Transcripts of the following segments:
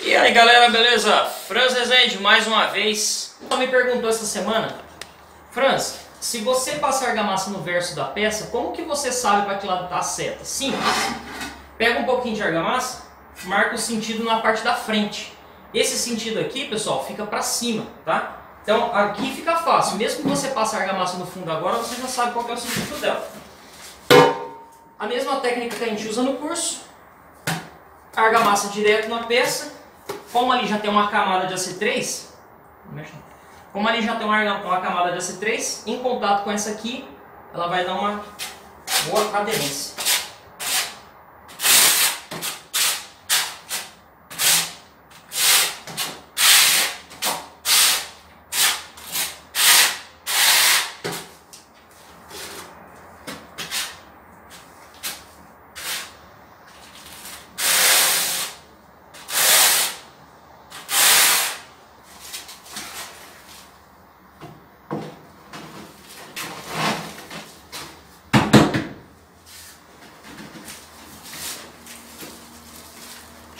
E aí galera, beleza? Franz Rezende mais uma vez. Só me perguntou essa semana, Franz, se você passar argamassa no verso da peça, como que você sabe para que lado está a seta? Simples. Pega um pouquinho de argamassa, marca o sentido na parte da frente. Esse sentido aqui, pessoal, fica para cima, tá? Então aqui fica fácil. Mesmo que você passe a argamassa no fundo agora, você já sabe qual é o sentido dela. A mesma técnica que a gente usa no curso. Argamassa direto na peça como ali já tem uma camada de AC3, como ali já tem uma, camada de AC3, em contato com essa aqui, ela vai dar uma boa aderência.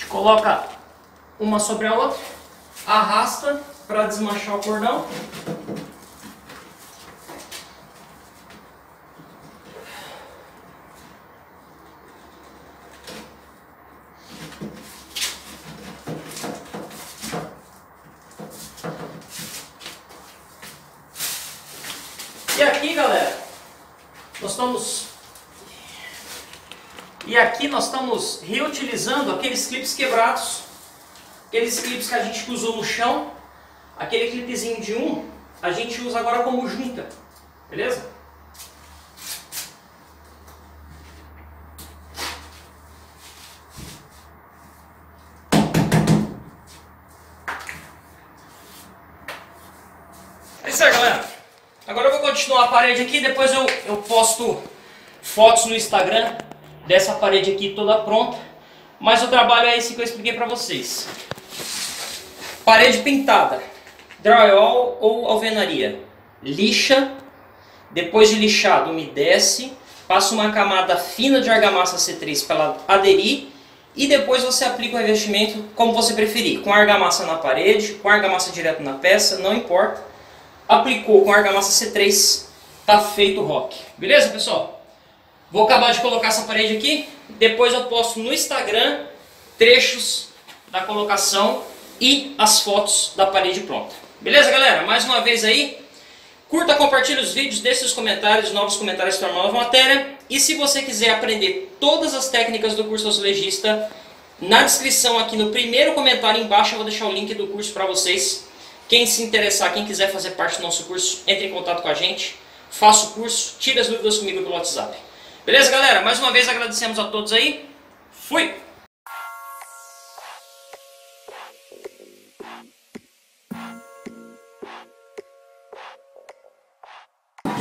Coloca uma sobre a outra, arrasta para desmanchar o cordão. E aqui, galera, nós estamos e aqui nós estamos reutilizando aqueles clipes quebrados, aqueles clipes que a gente usou no chão, aquele clipezinho de um, a gente usa agora como junta, beleza? É isso aí, galera. Agora eu vou continuar a parede aqui, depois eu, eu posto fotos no Instagram dessa parede aqui toda pronta. Mas o trabalho é esse que eu expliquei para vocês. Parede pintada, drywall ou alvenaria. Lixa, depois de lixado umedece, passa uma camada fina de argamassa C3 para ela aderir e depois você aplica o revestimento como você preferir, com argamassa na parede, com argamassa direto na peça, não importa. Aplicou com argamassa C3, tá feito o rock. Beleza, pessoal? Vou acabar de colocar essa parede aqui, depois eu posto no Instagram trechos da colocação e as fotos da parede pronta. Beleza, galera? Mais uma vez aí, curta, compartilhe os vídeos, deixe os comentários, novos comentários para uma nova matéria. E se você quiser aprender todas as técnicas do curso Azulejista, na descrição aqui no primeiro comentário embaixo eu vou deixar o link do curso para vocês. Quem se interessar, quem quiser fazer parte do nosso curso, entre em contato com a gente, faça o curso, tire as dúvidas comigo pelo WhatsApp. Beleza, galera? Mais uma vez agradecemos a todos aí. Fui!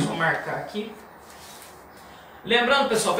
Vou marcar aqui. Lembrando, pessoal,